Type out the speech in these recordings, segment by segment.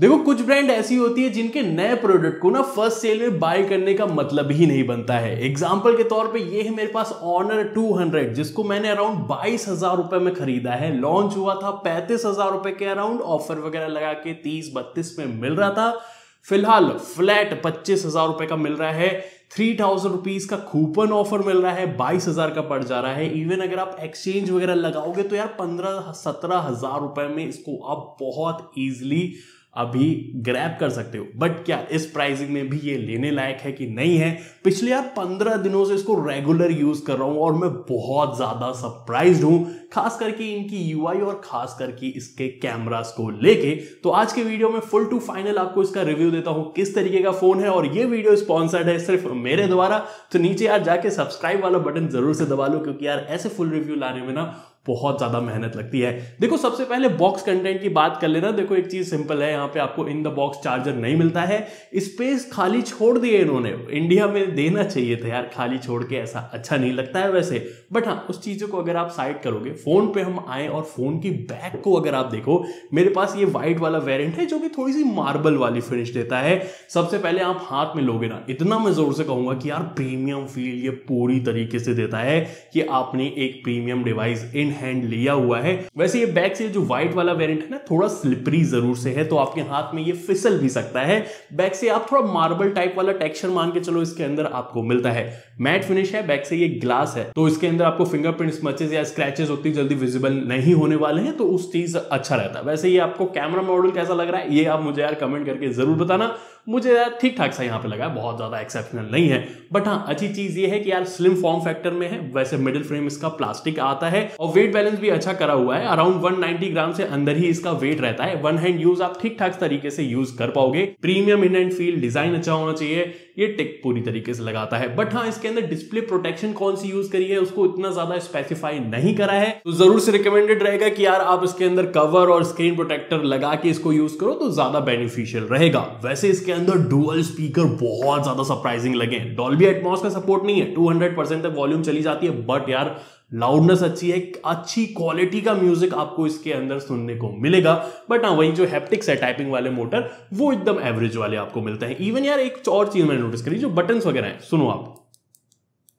देखो, कुछ ब्रांड ऐसी होती है जिनके नए प्रोडक्ट को ना फ़र्स्ट सेल में बाय करने का मतलब ही नहीं बनता है। एग्ज़ाम्पल के तौर पे ये है मेरे पास ऑनर 200 जिसको मैंने अराउंड बाईस हज़ार रुपए में खरीदा है। लॉन्च हुआ था पैंतीस हज़ार रुपए के अराउंड ऑफ़र वगैरह लगा के तीस बत्तीस में मिल रहा था। फ़िलहाल फ्लैट पच्चीस हज़ार रुपए का मिल रहा है। थ्री थाउज़ेंड रुपीज़ का कूपन ऑफ़र मिल रहा है। बाईस हज़ार का पड़ जा रहा है। इवन अगर आप एक्सचेंज वगैरह लगाओगे तो यार पंद्रह सत्रह हज़ार रुपए में इसको आप बहुत इजीली अभी ग्रैब कर सकते हो। बट क्या इस प्राइसिंग में भी ये लेने लायक है कि नहीं है? पिछले यार पंद्रह दिनों से इसको रेगुलर यूज़ कर रहा हूँ और मैं बहुत ज़्यादा सरप्राइज़ हूँ, खास करके इनकी यूआई और खास करके इसके कैमरास को लेके। तो आज के वीडियो में फुल टू फाइनल आपको इसका रिव्यू देता हूँ, किस तरीके का फ़ोन है और ये वीडियो स्पॉन्सर्ड है सिर्फ़ मेरे द्वारा। तो नीचे यार जाके सब्सक्राइब वाला बटन ज़रूर से दबा लो, क्योंकि यार ऐसे फुल रिव्यू लाने में ना बहुत ज़्यादा मेहनत लगती है। देखो, सबसे पहले बॉक्स कंटेंट की बात कर लेना। देखो, एक चीज़ सिंपल है, यहाँ पे आपको इन द बॉक्स चार्जर नहीं मिलता है। स्पेस खाली छोड़ दिए इन्होंने। इंडिया में देना चाहिए था यार, खाली छोड़ के ऐसा अच्छा नहीं लगता है वैसे। बट हाँ उस चीज़ों को अगर आप साइड करोगे फ़ोन पे हम आए और फ़ोन की बैक को अगर आप देखो, मेरे पास ये व्हाइट वाला वेरियंट है जो कि थोड़ी सी मार्बल वाली फिनिश देता है। सबसे पहले आप हाथ में लोगे ना, इतना मैं ज़ोर से कहूँगा कि यार प्रीमियम फील ये पूरी तरीके से देता है कि आपने एक प्रीमियम डिवाइस इन हैंड लिया हुआ है। वैसे ये बैक से जो व्हाइट वाला वेरिएंट है ना, थोड़ा स्लिपरी ज़रूर से है तो आपके हाथ में ये फिसल भी सकता है। बैक से आप थोड़ा मार्बल टाइप वाला टेक्सचर मान के चलो, इसके अंदर आपको मिलता है। मैट फिनिश है बैक से ये ग्लास है तो इसके अंदर आपको फिंगरप्रिंट स्मचेस या स्क्रैचेस उतनी जल्दी विजिबल नहीं होने वाले हैं तो उस चीज़ अच्छा रहता है। वैसे ये आपको कैमरा मॉडल कैसा लग रहा है, ये आप मुझे यार कमेंट करके ज़रूर बताना। मुझे यार ठीक ठाक सा यहाँ पे लगा, बहुत ज़्यादा एक्सेप्शनल नहीं है। बट हाँ अच्छी चीज़ ये है कि यार स्लिम फॉर्म फैक्टर में है, वैसे मिडिल फ्रेम इसका प्लास्टिक आता है, और वेट बैलेंस भी अच्छा करा हुआ है। अराउंड 190 ग्राम से अंदर ही इसका वेट रहता है। वन हैंड यूज़ आप ठीक ठाक तरीके से यूज़ कर पाओगे। Premium in and feel design अच्छा होना चाहिए। ये टिक पूरी तरीके से लगाता है। बट हाँ इसके अंदर डिस्प्ले प्रोटेक्शन कौन सी यूज़ करी है, उसको इतना ज़्यादा स्पेसिफाई नहीं करा है। तो ज़रूर से रिकमेंडेड रहेगा कि यार आप इसके अंदर कवर और स्क्रीन प्रोटेक्टर लगा के इसको यूज़ करो तो ज़्यादा बेनिफिशियल रहेगा। वैसे इसके अंदर डुअल स्पीकर बहुत ज़्यादा सरप्राइजिंग लगे डॉल्बी एटमॉस का सपोर्ट नहीं है 200 परसेंट तक वॉल्यूम चली जाती है बट यार लाउडनेस अच्छी है अच्छी क्वालिटी का म्यूज़िक आपको इसके अंदर सुनने को मिलेगा। बट हाँ वही जो हैप्टिक्स है टाइपिंग वाले मोटर वो एकदम एवरेज वाले आपको मिलते हैं। इवन यार, एक और चीज़ मैंने नोटिस करी, जो बटन्स वगैरह हैं, सुनो आप।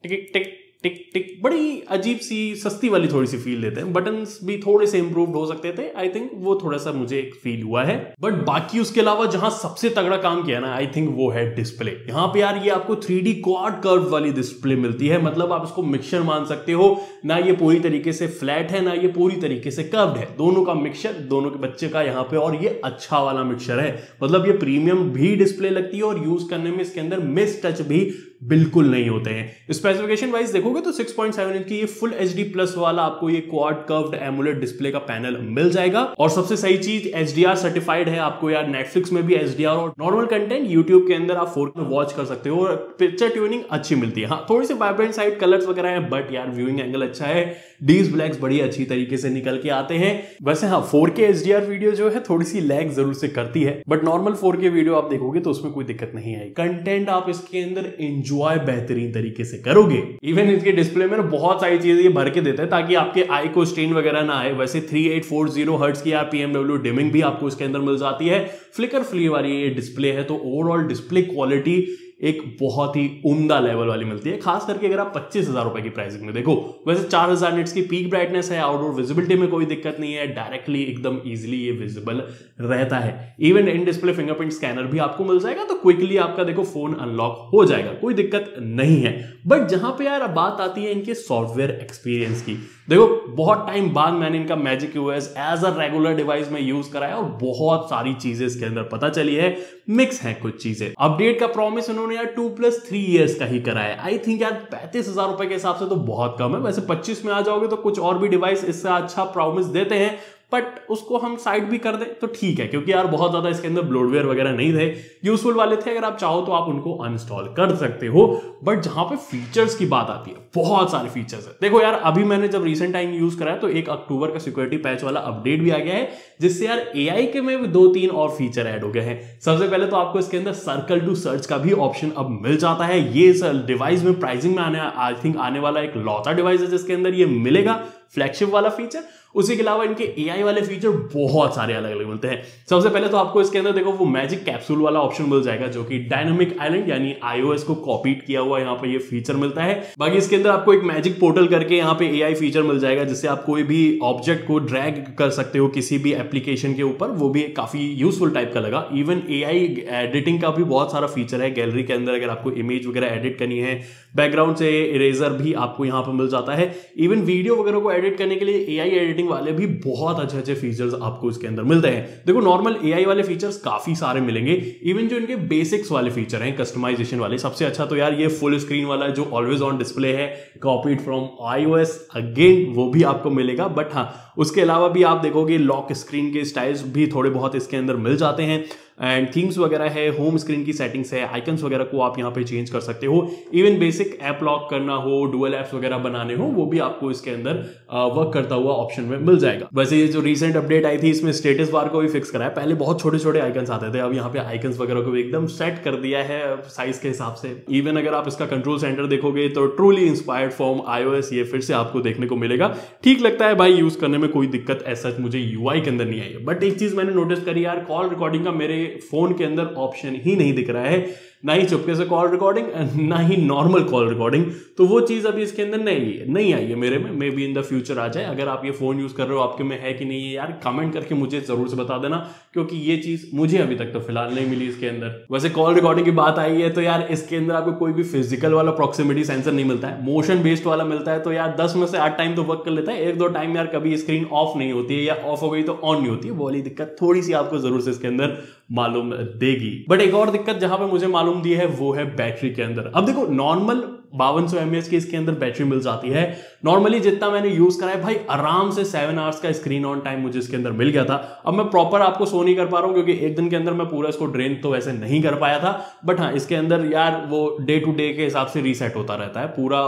टिक टिक टिक टिक, बड़ी अजीब सी, सस्ती वाली थोड़ी सी फील देते हैं। बटन्स भी थोड़े से इंप्रूव हो सकते थे। आई थिंक वो थोड़ा सा मुझे एक फील हुआ है। बट बाकी उसके अलावा जहाँ सबसे तगड़ा काम किया ना आई थिंक वो है डिस्प्ले यहाँ पे यार ये आपको थ्री डी क्वाड कर्व वाली डिस्प्ले मिलती है। मतलब आप इसको मिक्सचर मान सकते हो। ना ये पूरी तरीके से फ्लैट है, ना ये पूरी तरीके से कर्व्ड है। दोनों का मिक्सचर दोनों के बच्चे का यहाँ पे और ये अच्छा वाला मिक्सचर है। मतलब ये प्रीमियम भी डिस्प्ले लगती है और यूज़ करने में इसके अंदर मिस टच भी बिल्कुल नहीं होते हैं। स्पेसिफिकेशन वाइज देखोगे तो 6.7 इंच की ये फुल एच प्लस वाला आपको ये क्वाड कर्व्ड एमुलेट डिस्प्ले का पैनल मिल जाएगा। और सबसे सही चीज़ एचडीआर सर्टिफाइड है आपको यार। नेटफ्लिक्स में भी एचडीआर और नॉर्मल कंटेंट यूट्यूब के अंदर आप फोर में वॉच कर सकते हो और पिक्चर ट्यूनिंग अच्छी मिलती है। हाँ थोड़ी सी वाइब्रेंट साइड कलर्स वगैरह है बट यार व्यूइंग एंगल अच्छा है। डीज ब्लैक्स बड़ी अच्छी तरीके से निकल के आते हैं। वैसे हाँ फोर के वीडियो जो है, थोड़ी सी लैग ज़रूर से करती है। बट नॉर्मल फोर वीडियो आप देखोगे तो उसमें कोई दिक्कत नहीं है कंटेंट आप इसके अंदर एंजॉय बेहतरीन तरीके से करोगे। इवन इसके डिस्प्ले में बहुत सारी चीज़ें ये भर के देते हैं ताकि आपके आई को स्ट्रेन वगैरह ना आए। वैसे three eight four zero hertz की पीएमडब्ल्यू डिमिंग भी आपको इसके अंदर मिल जाती है। फ्लिकर फ्ली वाली ये डिस्प्ले है तो ओवरऑल डिस्प्ले क्वालिटी एक बहुत ही उमदा लेवल वाली मिलती है, खास करके अगर आप पच्चीस हज़ार रुपए की प्राइसिंग में देखो। वैसे चार हज़ार निट्स की पीक ब्राइटनेस है आउटडोर विजिबिलिटी में कोई दिक्कत नहीं है डायरेक्टली एकदम इजिली ये विजिबल रहता है। Even in display fingerprint scanner भी आपको मिल जाएगा तो क्विकली आपका देखो फ़ोन अनलॉक हो जाएगा, कोई दिक्कत नहीं है। बट जहाँ पे यार बात आती है इनके सॉफ्टवेयर एक्सपीरियंस की, देखो बहुत टाइम बाद मैंने इनका magic use as a regular device में यूज़ कराया और बहुत सारी चीज़ें इसके अंदर पता चली है मिक्स है कुछ चीज़ें। अपडेट का प्रॉमिस यार टू प्लस थ्री ईयर्स का ही कराया। आई थिंक यार पैंतीस हज़ार रुपए के हिसाब से तो बहुत कम है। वैसे पच्चीस में आ जाओगे तो कुछ और भी डिवाइस इससे अच्छा प्रॉमिस देते हैं। बट उसको हम साइड भी कर दें तो ठीक है, क्योंकि यार बहुत ज़्यादा इसके अंदर ब्लोडवेयर वगैरह नहीं थे। यूजफुल वाले थे, अगर आप चाहो तो आप उनको अनस्टॉल कर सकते हो। बट जहाँ पे फीचर्स की बात आती है, बहुत सारे फीचर्स है। देखो यार, अभी मैंने जब रिसेंट टाइम यूज़ करा तो एक अक्टूबर का सिक्योरिटी पैच वाला अपडेट भी आ गया है, जिससे यार एआई के में दो तीन और फीचर ऐड हो गए हैं। सबसे पहले तो आपको इसके अंदर सर्कल टू सर्च का भी ऑप्शन अब मिल जाता है। ये डिवाइस में प्राइसिंग में आने आई थिंक आने वाला एक लौता डिवाइस है जिसके अंदर ये मिलेगा। फ्लैगशिप वाला फीचर उसी के अलावा इनके एआई वाले फीचर बहुत सारे अलग अलग मिलते हैं। सबसे पहले तो आपको इसके अंदर देखो, वो मैजिक कैप्सूल वाला ऑप्शन मिल जाएगा, जो कि डायनामिक आइलैंड यानी आईओएस को कॉपीड किया हुआ यहाँ पे ये फीचर मिलता है। बाकी इसके अंदर आपको एक मैजिक पोर्टल करके यहाँ पे ए फीचर मिल जाएगा, जिससे आप कोई भी ऑब्जेक्ट को ड्रैग कर सकते हो किसी भी एप्लीकेशन के ऊपर। वो भी काफ़ी यूजफुल टाइप का लगा। इवन एआई एडिटिंग का भी बहुत सारा फीचर है। गैलरी के अंदर अगर आपको इमेज वगैरह एडिट करनी है बैकग्राउंड से इरेजर भी आपको यहाँ पर मिल जाता है। इवन वीडियो वगैरह को एडिट करने के लिए एआई एडिटिंग वाले भी बहुत अच्छे अच्छे फीचर्स आपको इसके अंदर मिलते हैं। देखो नॉर्मल एआई वाले फीचर्स काफ़ी सारे मिलेंगे। इवन जो इनके बेसिक्स वाले फीचर हैं कस्टमाइजेशन वाले, सबसे अच्छा तो यार ये फुल स्क्रीन वाला जो ऑलवेज ऑन डिस्प्ले है कॉपीड फ्रॉम आई अगेन वो भी आपको मिलेगा। बट हाँ उसके अलावा भी आप देखोगे लॉक स्क्रीन के स्टाइल्स भी थोड़े बहुत इसके अंदर मिल जाते हैं। एंड थीम्स वगैरह है होम स्क्रीन की सेटिंग्स है आइकन्स वगैरह को आप यहाँ पे चेंज कर सकते हो। इवन बेसिक ऐप लॉक करना हो डुअल एप्स वगैरह बनाने हो, वो भी आपको इसके अंदर वर्क करता हुआ ऑप्शन में मिल जाएगा। वैसे ये जो रिसेंट अपडेट आई थी, इसमें स्टेटस बार को भी फिक्स करा है। पहले बहुत छोटे छोटे आइकन्स आते थे, अब यहाँ पे आइकन्स वगैरह को भी एकदम सेट कर दिया है साइज़ के हिसाब से। इवन अगर आप इसका कंट्रोल सेंटर देखोगे तो ट्रूली इंस्पायर्ड फ्रॉम आईओएस ये फिर से आपको देखने को मिलेगा। ठीक लगता है भाई यूज़ करने में कोई दिक्कत ऐसा मुझे यूआई के अंदर नहीं आई बट एक चीज़ मैंने नोटिस करी यार कॉल रिकॉर्डिंग का मेरे फ़ोन के अंदर ऑप्शन ही नहीं दिख रहा है। ना ही चुपके से कॉल रिकॉर्डिंग ना ही नॉर्मल कॉल रिकॉर्डिंग तो वो चीज़ अभी इसके अंदर नहीं है नहीं आई है मेरे में। Maybe in the future आ जाए। अगर आप ये फ़ोन यूज़ कर रहे हो, आपके में है कि नहीं है यार कमेंट करके मुझे ज़रूर से बता देना, क्योंकि ये चीज़ मुझे अभी तक तो फ़िलहाल नहीं मिली इसके अंदर। वैसे कॉल रिकॉर्डिंग की बात आई है तो यार इसके अंदर आपको कोई भी फ़िज़िकल वाला प्रॉक्सिमिटी सेंसर नहीं मिलता है। मोशन बेस्ड वाला मिलता है तो यार दस में से आठ टाइम तो वर्क कर लेता है। एक दो टाइम यार कभी स्क्रीन ऑफ़ नहीं होती है या ऑफ़ हो गई तो ऑन नहीं होती है। वो वाली दिक्कत थोड़ी सी आपको ज़रूर से इसके अंदर मालूम देगी। बट एक और दिक्कत जहाँ पे मुझे मालूम दी है, वो है बैटरी के अंदर। अब देखो नॉर्मल बावन सौ एमएच की इसके अंदर बैटरी मिल जाती है। नॉर्मली जितना मैंने यूज़ करा है, भाई, आराम से सेवन आवर्स का स्क्रीन ऑन टाइम मुझे इसके अंदर मिल गया था। अब मैं प्रॉपर आपको शो नहीं कर पा रहा हूँ, क्योंकि एक दिन के अंदर मैं पूरा इसको ड्रेन तो वैसे नहीं कर पाया था। बट हाँ इसके अंदर यार वो डे टू डे के हिसाब से रीसेट होता रहता है। पूरा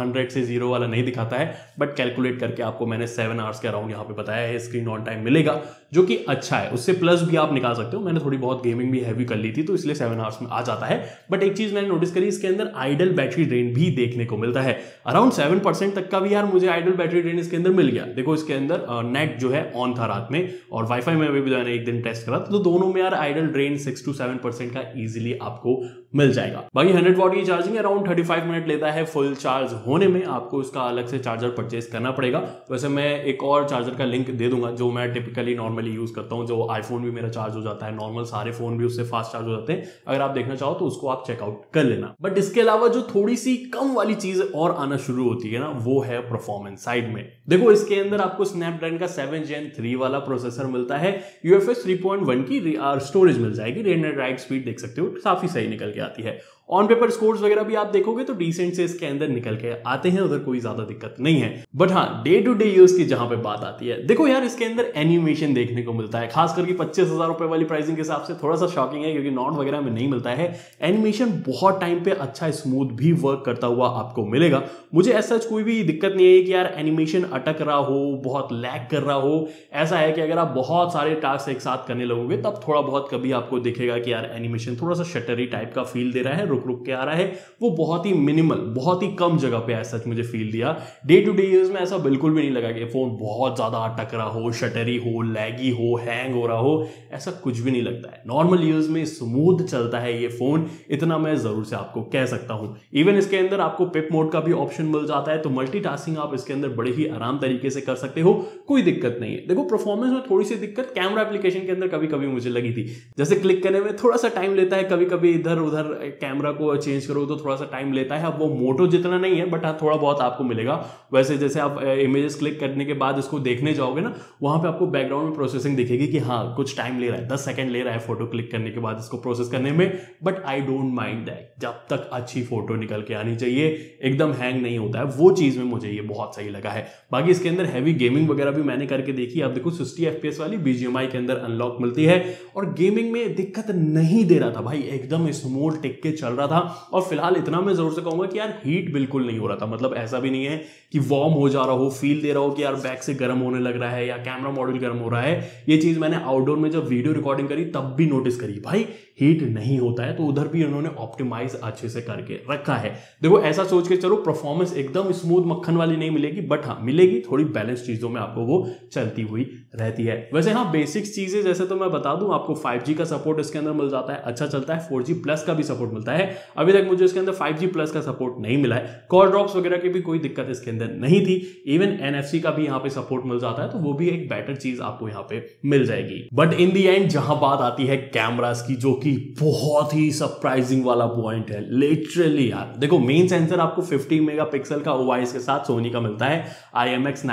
हंड्रेड से ज़ीरो वाला नहीं दिखाता है। बट कैलकुलेट करके आपको मैंने सेवन आवर्स के अराउंड यहाँ पे बताया है स्क्रीन ऑन टाइम मिलेगा, जो कि अच्छा है। उससे प्लस भी आप निकाल सकते हो। मैंने थोड़ी बहुत गेमिंग भी हैवी कर ली थी तो इसलिए सेवन आवर्स में आ जाता है। बट एक चीज़ मैंने नोटिस करी, इसके अंदर आइडल बैटरी ड्रेन भी देखने को मिलता है। अराउंड सेवन परसेंट तक का भी यार मुझे आइडल बैटरी ड्रेन इसके अंदर मिल गया। देखो इसके अंदर नेट जो है ऑन था रात में और वाईफाई में भी मैंने एक दिन टेस्ट करा तो दोनों में यार idle drain six to seven percent का इजिली आपको मिल जाएगा। बाकी हंड्रेड वॉट की charging around thirty five minute लेता है फुल चार्ज होने में। आपको इसका अलग से चार्जर परचेज करना पड़ेगा। वैसे मैं एक और चार्जर का लिंक दे दूँगा, जो मैं टिपिकली नॉर्मली यूज़ करता हूँ, जो आईफोन भी मेरा चार्ज हो जाता है। नॉर्मल सारे फ़ोन भी उससे फास्ट चार्ज हो जाते हैं। अगर आप देखना चाहो तो उसको आप चेकआउट कर लेना। बट इसके अलावा जो थोड़ी सी कम वाली चीज़ और आना शुरू होती है ना, वो है परफॉर्मेंस साइड में। देखो, इसके अंदर आपको स्नैपड्रैगन का सेवन जेन थ्री वाला प्रोसेसर मिलता है। यूएफएस थ्री पॉइंट वन की स्टोरेज मिल जाएगी। रेड एंड राइट स्पीड देख सकते हो, काफ़ी सही निकल आती है। ऑन पेपर स्कोर्स वगैरह भी आप देखोगे तो डिसेंट से इसके अंदर निकल के आते हैं, उधर कोई ज़्यादा दिक्कत नहीं है। बट हाँ डे टू डे यूज़ की जहाँ पे बात आती है, देखो यार इसके अंदर एनिमेशन देखने को मिलता है, खास करके पच्चीस हज़ार रुपए वाली प्राइसिंग के हिसाब से थोड़ा सा शॉकिंग है, क्योंकि नॉट वगैरह में नहीं मिलता है। एनिमेशन बहुत टाइम पे अच्छा स्मूथ भी वर्क करता हुआ आपको मिलेगा। मुझे ऐसा कोई भी दिक्कत नहीं है कि यार एनिमेशन अटक रहा हो, बहुत लैग कर रहा हो। ऐसा है कि अगर आप बहुत सारे टास्क एक साथ करने लगोगे, तब थोड़ा बहुत कभी आपको दिखेगा कि यार एनिमेशन थोड़ा सा शटरी टाइप का फील दे रहा है रुक रुक के आ रहा है। वो बहुत ही मिनिमल बहुत ही कम जगह पे ऐसा मुझे फील दिया। डे टू डे यूज़ में ऐसा बिल्कुल भी नहीं लगा कि फ़ोन बहुत ज़्यादा अटक रहा हो शटरी हो लैगी हो हैंग हो रहा हो, ऐसा कुछ भी नहीं लगता है। नॉर्मल यूज़ में स्मूथ चलता है ये फ़ोन इतना मैं ज़रूर से आपको कह सकता हूँ। इवन इसके अंदर आपको पिप मोड का भी ऑप्शन मिल जाता है तो मल्टीटास्किंग आप इसके अंदर बड़े ही आराम तरीके से कर सकते हो, कोई दिक्कत नहीं है। देखो परफॉर्मेंस में थोड़ी सी दिक्कत कैमरा एप्लीकेशन के अंदर कभी कभी मुझे लगी थी। जैसे क्लिक करने में थोड़ा सा टाइम लेता है कभी कभी इधर उधर कैमरा को चेंज करो तो थोड़ा सा टाइम लेता है। अब वो मोटो जितना नहीं है बट हाँ थोड़ा बहुत आपको मिलेगा। वैसे जैसे आप इमेजेस क्लिक करने के बाद इसको देखने जाओगे ना, वहाँ पे आपको बैकग्राउंड में प्रोसेसिंग दिखेगी कि हाँ कुछ टाइम ले रहा है, दस सेकंड ले रहा है फ़ोटो क्लिक करने के बाद इसको प्रोसेस करने में। But I don't mind that जब तक अच्छी फ़ोटो निकल के आनी चाहिए, एकदम हैंग नहीं होता है। वो चीज़ में मुझे ये बहुत सही लगा है। बाकी इसके अंदर हैवी गेमिंग वगैरह भी मैंने करके देखी। अब देखो सिक्सटी एफ़ वाली बीजीएमआई के अंदर अनलॉक मिलती है। और गेमिंग में दिक्कत नहीं दे रहा था भाई। एकदम स्मूथ टिक के चल रहा था। और फ़िलहाल इतना मैं ज़रूर से कहूँगा कि यार हीट बिल्कुल नहीं हो रहा था। मतलब ऐसा भी नहीं है कि वार्म हो जा रहा हो फील दे रहा हो कि यार बैक से गर्म होने लग रहा है या कैमरा मॉड्यूल गर्म हो रहा है। ये चीज़ मैंने आउटडोर में जब वीडियो रिकॉर्डिंग करी, तब भी नोटिस करी, भाई हीट नहीं होता है। तो उधर भी उन्होंने ऑप्टिमाइज अच्छे से करके रखा है। देखो, ऐसा सोच के चलो परफॉर्मेंस एकदम स्मूथ मक्खन वाली नहीं मिलेगी बट हाँ मिलेगी, थोड़ी बैलेंस चीज़ों में आपको वो चलती हुई रहती है। वैसे हाँ बेसिक्स चीज़ें, जैसे तो मैं बता दूँ, आपको 5G का सपोर्ट इसके अंदर मिल जाता है अच्छा चलता है 4G प्लस का भी सपोर्ट मिलता है। अभी तक मुझे इसके अंदर 5G प्लस का सपोर्ट नहीं मिला है। कॉल ड्रॉप्स वगैरह की भी कोई दिक्कत इसके अंदर नहीं थी। इवन एनएफसी का भी यहाँ पे सपोर्ट मिल जाता है तो वो भी एक बेटर चीज़ आपको यहाँ पे मिल जाएगी। बट इन दी एंड जहाँ बात आती है कैमरास की, जो कि बहुत ही सरप्राइजिंग वाला पॉइंट है लिटरली यार। देखो मेन सेंसर आपको 50 मेगापिक्सल का ओवाइस के साथ सोनी का मिलता है आई एम एक्स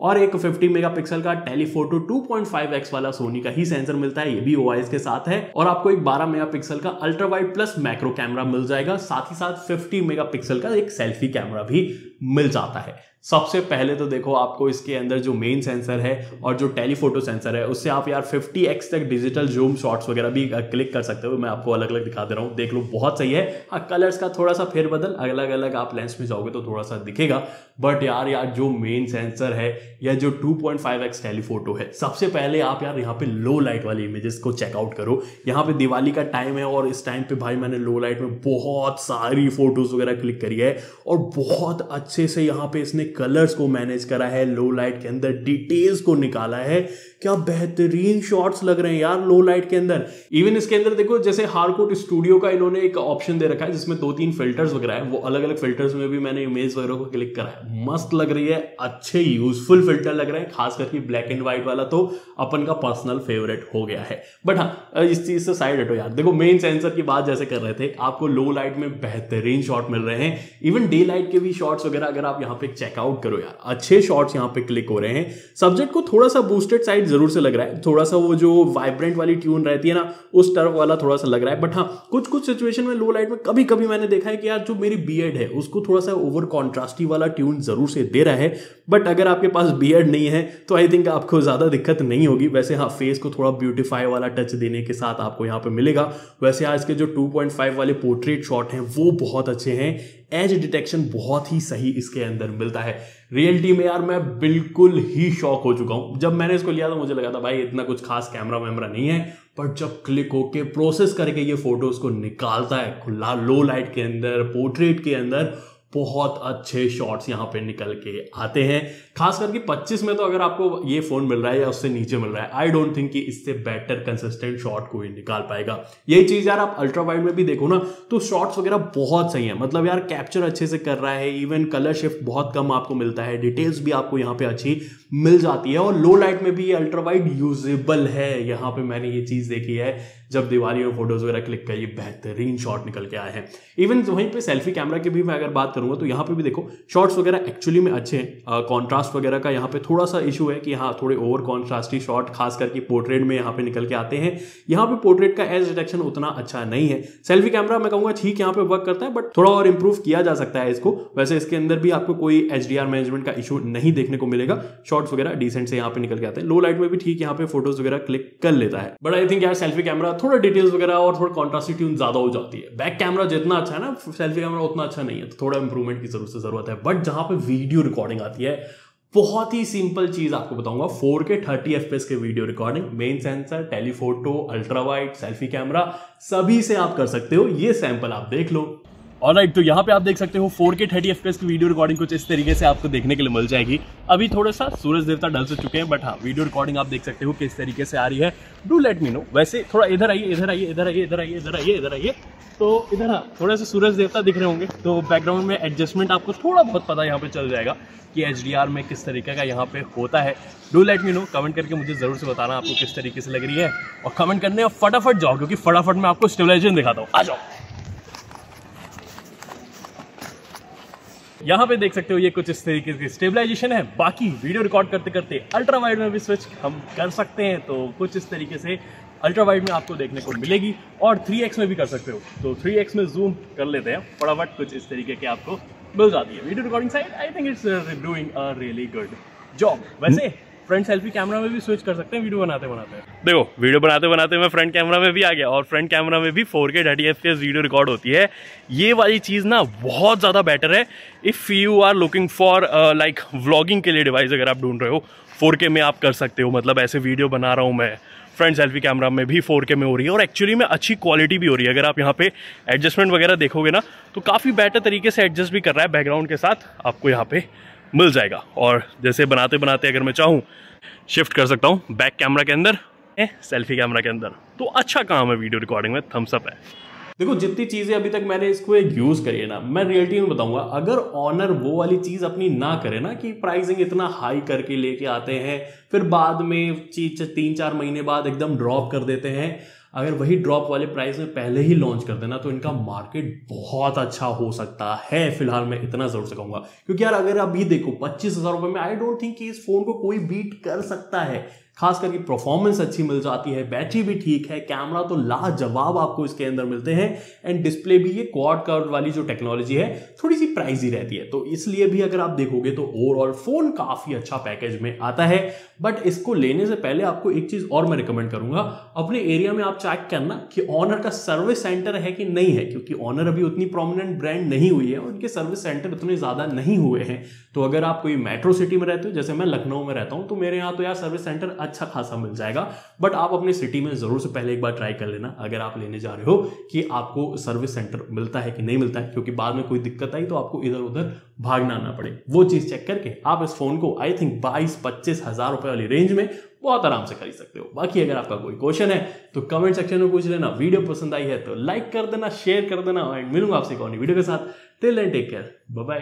और एक 50 मेगापिक्सल का टेलीफोटो 2.5x वाला सोनी का ही सेंसर मिलता है, ये भी ओआईएस के साथ है। और आपको एक 12 मेगापिक्सल का ultra wide plus macro camera मिल जाएगा, साथ ही साथ 50 मेगापिक्सल का एक सेल्फी कैमरा भी। मिल जाता है। सबसे पहले तो देखो आपको इसके अंदर जो मेन सेंसर है और जो टेलीफोटो सेंसर है, उससे आप यार 50x तक डिजिटल जूम शॉट्स वगैरह भी क्लिक कर सकते हो। मैं आपको अलग अलग दिखा दे रहा हूँ। देख लो, बहुत सही है। हाँ कलर्स का थोड़ा सा फेरबदल अलग अलग आप लेंस में जाओगे तो थोड़ा सा दिखेगा। बट यार यार, जो मेन सेंसर है या जो 2.5x टेलीफोटो है, सबसे पहले आप यार यहाँ पे लो लाइट वाली इमेजेस को चेकआउट करो। यहाँ पे दिवाली का टाइम है और इस टाइम पे भाई मैंने लो लाइट में बहुत सारी फ़ोटोज़ वगैरह क्लिक करी है और बहुत अच्छे से यहाँ पे इसने कलर्स को मैनेज करा है लो लाइट के अंदर डिटेल्स को निकाला है। क्या बेहतरीन शॉट्स लग रहे हैं यार लो लाइट के अंदर। इवन इसके अंदर देखो, जैसे हारकोट स्टूडियो का इन्होंने एक ऑप्शन दे रखा है, जिसमें दो तीन फिल्टर्स वगैरह है, वो अलग अलग फिल्टर्स में भी मैंने इमेज वगैरह को क्लिक करा है। मस्त लग रही है, अच्छे यूजफुल फ़िल्टर लग रहे हैं, खास करके ब्लैक एंड व्हाइट वाला तो अपन का पर्सनल फेवरेट हो गया है। बट हाँ इस चीज़ से साइड हटो यार। देखो मेन सेंसर की बात जैसे कर रहे थे, आपको लो लाइट में बेहतरीन शॉट मिल रहे हैं। इवन डे लाइट के भी शॉट्स वगैरह अगर अगर आप यहाँ पे चेकआउट करो यार, अच्छे शॉट्स यहाँ पे क्लिक हो रहे हैं। सब्जेक्ट को थोड़ा सा बूस्टेड साइड ज़रूर से लग रहा है। थोड़ा सा वो जो वाइब्रेंट वाली ट्यून रहती है ना, उस टर्फ वाला थोड़ा सा लग रहा है। बट हाँ कुछ कुछ सिचुएशन में लो लाइट में कभी कभी मैंने देखा है कि यार जो मेरी बीएड है, उसको थोड़ा सा ओवर कॉन्ट्रास्टी वाला ट्यून ज़रूर से दे रहा है। बट अगर आपके पास बीएड नहीं है तो आई थिंक आपको ज़्यादा दिक्कत नहीं होगी। वैसे हाँ फेस को थोड़ा ब्यूटीफाई वाला टच देने के साथ आपको यहाँ पे मिलेगा। वैसे आज के जो 2.5 वाले पोर्ट्रेट शॉट हैं, वो बहुत अच्छे हैं। एज डिटेक्शन बहुत ही सही इसके अंदर मिलता है। रियलिटी में यार मैं बिल्कुल ही शॉक हो चुका हूँ। जब मैंने इसको लिया तो मुझे लगा था, भाई, इतना कुछ खास कैमरा वैमरा नहीं है। पर जब क्लिक होके प्रोसेस करके ये फ़ोटोज़ को निकालता है, खुला लो लाइट के अंदर पोर्ट्रेट के अंदर बहुत अच्छे शॉट्स यहाँ पे निकल के आते हैं। खास करके 25 में तो अगर आपको ये फ़ोन मिल रहा है या उससे नीचे मिल रहा है आई डोंट थिंक कि इससे बेटर कंसिस्टेंट शॉट कोई निकाल पाएगा। यही चीज़ यार आप अल्ट्रा वाइड में भी देखो ना तो शॉट्स वगैरह बहुत सही है। मतलब यार कैप्चर अच्छे से कर रहा है इवन कलर शिफ्ट बहुत कम आपको मिलता है डिटेल्स भी आपको यहाँ पे अच्छी मिल जाती है। और लो लाइट में भी ये अल्ट्रा वाइड यूजेबल है। यहाँ पे मैंने ये चीज़ देखी है। जब दिवाली में फ़ोटोज़ वगैरह क्लिक करिए, बेहतरीन शॉट निकल के आए हैं। इवन वहीं पे सेल्फी कैमरा की भी मैं अगर बात करूँगा तो यहाँ पे भी देखो शॉट्स वगैरह एक्चुअली में अच्छे हैं। कॉन्ट्रास्ट वगैरह का यहाँ पे थोड़ा सा इशू है कि हाँ थोड़े ओवर कॉन्ट्रास्टी शॉट खास करके पोर्ट्रेट में यहाँ पे निकल के आते हैं। यहाँ पे पोर्ट्रेट का एज डिटेक्शन उतना अच्छा नहीं है। सेल्फी कैमरा मैं कहूँगा, ठीक यहाँ पे वर्क करता है बट थोड़ा और इंप्रूव किया जा सकता है इसको। वैसे इसके अंदर भी आपको कोई एचडीआर मैनेजमेंट का इशू नहीं देखने को मिलेगा। शॉर्ट्स वगैरह डिसेंट से यहाँ पे निकल के आते हैं। लो लाइट में भी ठीक यहाँ पे फ़ोटोज़ वगैरह क्लिक कर लेता है। बट आई थिंक यार सेल्फी कैमरा थोड़ा डिटेल्स वगैरह और थोड़ा कॉन्ट्रास्टी ट्यून ज़्यादा हो जाती है। बैक कैमरा जितना अच्छा है ना सेल्फी कैमरा उतना अच्छा नहीं है तो थोड़ा इंप्रूवमेंट की ज़रूरत से ज़रूरत है। बट जहाँ पे वीडियो रिकॉर्डिंग आती है, बहुत ही सिंपल चीज़ आपको बताऊँगा। फोर 4K 30 FPS के video recording main sensor telephoto ultra wide selfie camera सभी से आप कर सकते हो। ये सैंपल आप देख लो। और राइट तो यहाँ पे आप देख सकते हो 4K 30 FPS की वीडियो रिकॉर्डिंग कुछ इस तरीके से आपको देखने के लिए मिल जाएगी। अभी थोड़ा सा सूरज देवता डल से चुके हैं बट हाँ वीडियो रिकॉर्डिंग आप देख सकते हो किस तरीके से आ रही है। डू लेट मी नो वैसे थोड़ा इधर आइए इधर आइए इधर आइए इधर आइए इधर आइए इधर आइए। तो इधर हाँ थोड़ा सा सूरज देवता दिख रहे होंगे तो बैकग्राउंड में एडजस्टमेंट आपको थोड़ा बहुत पता यहाँ पे चल जाएगा कि HDR में किस तरीके का यहाँ पे होता है। Do let me know comment करके मुझे ज़रूर से बताना आपको किस तरीके से लग रही है। और कमेंट करने फटाफट जाओ, क्योंकि फटाफट मैं आपको स्टेबलाइजेशन दिखाता हूँ। आ जाओ। यहाँ पे देख सकते हो, ये कुछ इस तरीके की स्टेबलाइजेशन है। बाकी वीडियो रिकॉर्ड करते करते अल्ट्रा वाइड में भी स्विच हम कर सकते हैं तो कुछ इस तरीके से अल्ट्रा वाइड में आपको देखने को मिलेगी। और 3x में भी कर सकते हो। तो 3x में जूम कर लेते हैं। फटाफट कुछ इस तरीके के आपको मिल जाती है। Video recording side I think it's doing a really good job वैसे फ्रंट सेल्फी कैमरा में भी स्विच कर सकते हैं वीडियो बनाते बनाते। देखो वीडियो बनाते बनाते मैं फ्रंट कैमरा में भी आ गया और फ्रंट कैमरा में भी four K thirty F video record होती है। ये वाली चीज़ ना बहुत ज़्यादा बेटर है। If you are looking for like vlogging के लिए डिवाइस अगर आप ढूंढ रहे हो फोर में आप कर सकते हो। मतलब ऐसे वीडियो बना रहा हूँ मैं फ्रंट सेल्फी कैमरा में भी 4K में हो रही है और एक्चुअली में अच्छी क्वालिटी भी हो रही है। अगर आप यहाँ पे एडजस्टमेंट वगैरह देखोगे ना तो काफ़ी बेटर तरीके से एडजस्ट भी कर रहा है बैकग्राउंड के साथ। आपको यहाँ पे मिल जाएगा। और जैसे बनाते बनाते अगर मैं चाहूँ शिफ्ट कर सकता हूँ बैक कैमरा के अंदर सेल्फी कैमरा के अंदर। तो अच्छा काम है वीडियो रिकॉर्डिंग में थम्सअप है। देखो, जितनी चीज़ें अभी तक मैंने इसको एक यूज़ करी है ना, मैं रियलिटी में बताऊँगा, अगर ऑनर वो वाली चीज़ अपनी ना करे ना कि प्राइसिंग इतना हाई करके लेके आते हैं, फिर बाद में चीज़, तीन चार महीने बाद एकदम ड्रॉप कर देते हैं अगर वही ड्रॉप वाले प्राइस में पहले ही लॉन्च कर देना तो इनका मार्केट बहुत अच्छा हो सकता है। फ़िलहाल मैं इतना ज़रूर से कहूँगा। क्योंकि यार, अगर अभी देखो, पच्चीस हज़ार रुपए में आई डोंट थिंक कि इस फ़ोन को कोई बीट कर सकता है। खास करके परफॉर्मेंस अच्छी मिल जाती है, बैटरी भी ठीक है कैमरा तो लाजवाब आपको इसके अंदर मिलते हैं एंड डिस्प्ले भी ये क्वाड कर्व वाली जो टेक्नोलॉजी है थोड़ी सी प्राइजी रहती है। तो इसलिए भी अगर आप देखोगे तो ओवरऑल फ़ोन काफ़ी अच्छा पैकेज में आता है। बट इसको लेने से पहले आपको एक चीज़ और मैं रिकमेंड करूँगा। अपने एरिया में आप चेक करना कि ऑनर का सर्विस सेंटर है कि नहीं है, क्योंकि ऑनर अभी उतनी प्रोमिनेंट ब्रांड नहीं हुई है उनके सर्विस सेंटर उतने ज़्यादा नहीं हुए हैं। तो अगर आप कोई मेट्रो सिटी में रहते हो, जैसे मैं लखनऊ में रहता हूँ तो मेरे यहाँ तो यार सर्विस सेंटर अच्छा खासा मिल जाएगा। बट आप अपने सिटी में ज़रूर से पहले एक बार ट्राई कर लेना, अगर आप लेने जा रहे हो कि आपको सर्विस सेंटर मिलता है कि नहीं मिलता है, क्योंकि बाद में कोई दिक्कत आई तो आपको इधर उधर भागना ना पड़े। वो चीज़ चेक करके आप इस फ़ोन को आई थिंक बाईस, पच्चीस हज़ार रुपए वाली रेंज में बहुत आराम से खरीद सकते हो। बाकी अगर आपका कोई क्वेश्चन है तो कमेंट सेक्शन में पूछ लेना। वीडियो पसंद आई है तो लाइक कर देना शेयर कर देना एंड मिलूँगा आपसे कौन वीडियो के साथ। Take care bye